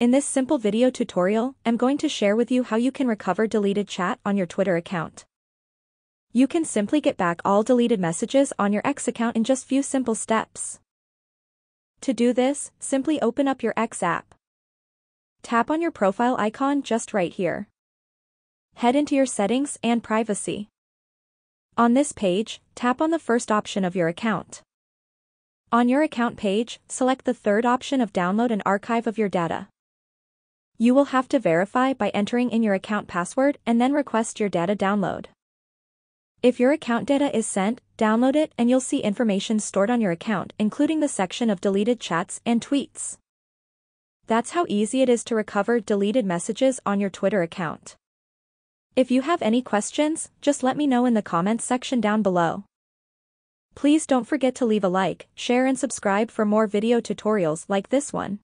In this simple video tutorial, I'm going to share with you how you can recover deleted chat on your Twitter account. You can simply get back all deleted messages on your X account in just few simple steps. To do this, simply open up your X app. Tap on your profile icon just right here. Head into your settings and privacy. On this page, tap on the first option of your account. On your account page, select the third option of download and archive of your data. You will have to verify by entering in your account password and then request your data download. If your account data is sent, download it and you'll see information stored on your account including the section of deleted chats and tweets. That's how easy it is to recover deleted messages on your Twitter account. If you have any questions, just let me know in the comments section down below. Please don't forget to leave a like, share and subscribe for more video tutorials like this one.